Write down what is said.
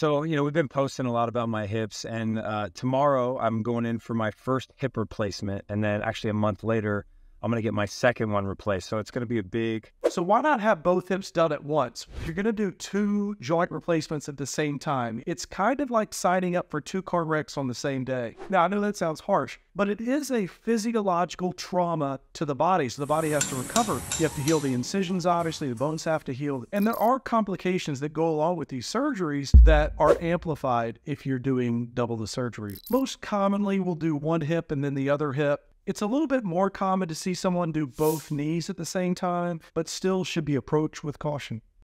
So, you know, we've been posting a lot about my hips, and uh, tomorrow I'm going in for my first hip replacement. And then actually a month later, I'm going to get my second one replaced. So it's going to be a big. So why not have both hips done at once? You're going to do two joint replacements at the same time, it's kind of like signing up for two car wrecks on the same day. Now, I know that sounds harsh, but it is a physiological trauma to the body. So the body has to recover. You have to heal the incisions, obviously, the bones have to heal. And there are complications that go along with these surgeries that are amplified if you're doing double the surgery. Most commonly, we'll do one hip and then the other hip. It's a little bit more common to see someone do both knees at the same time, but still should be approached with caution.